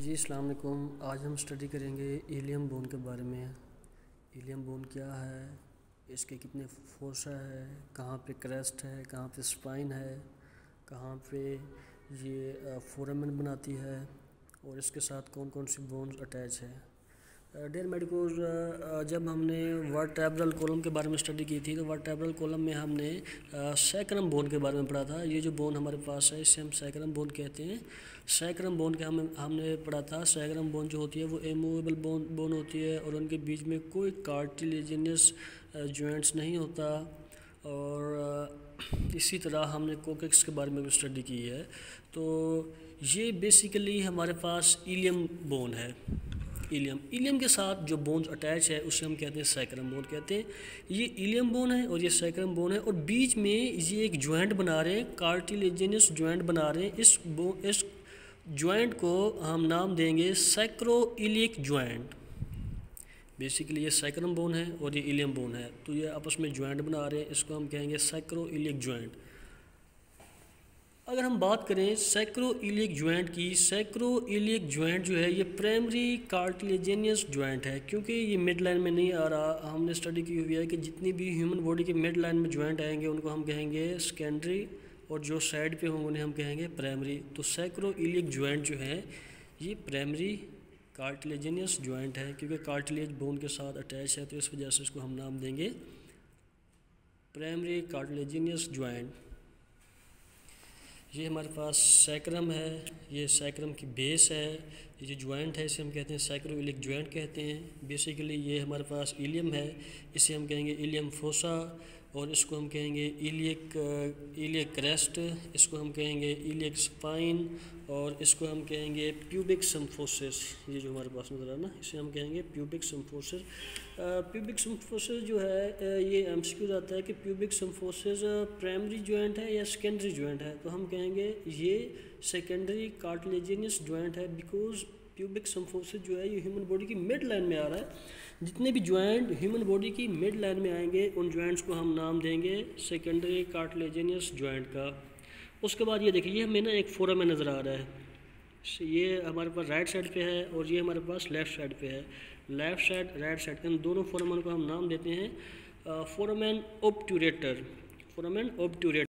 जी, अस्सलाम वालेकुम। आज हम स्टडी करेंगे हीलियम बोन के बारे में। हीलियम बोन क्या है? इसके कितने फोसा है? कहाँ पे क्रेस्ट है? कहाँ पे स्पाइन है? कहाँ पे ये फोरामेन बनाती है? और इसके साथ कौन कौन सी बोन्स अटैच है? डेयर मेडिकोज जब हमने वर्टेब्रल कॉलम के बारे में स्टडी की थी तो वर्टेब्रल कॉलम में हमने सैक्रम बोन के बारे में पढ़ा था। ये जो बोन हमारे पास है, इसे हम सैक्रम बोन कहते हैं। सैक्रम बोन के हम हमने पढ़ा था। सैक्रम बोन जो होती है, वो एमूवेबल बोन बोन होती है और उनके बीच में कोई कार्टिलेजिनियस जॉइंट्स नहीं होता। और इसी तरह हमने कोकेक्स के बारे में भी स्टडी की है। तो ये बेसिकली हमारे पास इलियम बोन है। इलियम। इलियम के साथ जो बोन्स अटैच है, उसे हम कहते हैं सैक्रम बोन कहते हैं, ये इलियम बोन है और ये सैक्रम बोन है और बीच में ये एक ज्वाइंट बना रहे हैं कार्टिलेजिनस ज्वाइंट बना रहे हैं। इस बो इस ज्वाइंट को हम नाम देंगे सैक्रो इलिक ज्वाइंट बेसिकली ये सैक्रम बोन है और ये इलियम बोन है। तो ये आपस में ज्वाइंट बना रहे हैं, इसको हम कहेंगे सैक्रो इलिक ज्वाइंट अगर हम बात करें सैक्रो इलिक ज्वाइंट की सैक्रो इलिक ज्वाइंट जो है, ये प्राइमरी कार्टिलेजेनियस ज्वाइंट है, क्योंकि ये मिड लाइन में नहीं आ रहा। हमने स्टडी की हुई है कि जितनी भी ह्यूमन बॉडी के मिड लाइन में ज्वाइंट आएँगे, उनको हम कहेंगे सेकेंडरी और जो साइड पे होंगे, उन्हें हम कहेंगे प्राइमरी तो सैक्रो इलिक ज्वाइंट जो है, ये प्राइमरी कार्टिलेजेनियस ज्वाइंट है, क्योंकि कार्टिलेज बोन के साथ अटैच है तो इस वजह से इसको हम नाम देंगे प्राइमरी कार्टिलेजेनियस ज्वाइंट ये हमारे पास सैक्रम है, ये सैक्रम की बेस है, ये जो ज्वाइंट है इसे हम कहते हैं सैक्रोइलिक ज्वाइंट कहते हैं। बेसिकली ये हमारे पास इलियम है, इसे हम कहेंगे इलियम फोसा और इसको हम कहेंगे इलियक इलियक क्रेस्ट, इसको हम कहेंगे इलियक स्पाइन, और इसको हम कहेंगे प्यूबिक सम्फोसिस ये जो हमारे पास नज़र आ ना, इसे हम कहेंगे प्यूबिक सम्फोसिस प्यूबिक सम्फोसिस जो है ये एम आता है कि प्यूबिक सम्फोसिस प्राइमरी जॉइंट है या सेकेंडरी जॉइंट है। तो हम कहेंगे ये सेकेंडरी कार्टिलेजिनियस जॉइंट है बिकॉज़ प्यूबिक सम्फोसिस जो है, ये ह्यूमन बॉडी की मिड लाइन में आ रहा है। जितने भी ज्वाइंट ह्यूमन बॉडी की मिड लाइन में आएँगे, उन ज्वाइंट्स को हम नाम देंगे सेकेंडरी कार्टिलेजिनियस ज्वाइंट का। उसके बाद ये देखिए, ये हमें ना एक फोरम में नज़र आ रहा है। ये हमारे पास राइट साइड पे है और ये हमारे पास लेफ़्ट साइड पे है। लेफ़्ट साइड राइट साइड इन दोनों फोरमन को हम नाम देते हैं फोरमैन ओपट्यूरेटर फोरमैन ओपट्यूरेटर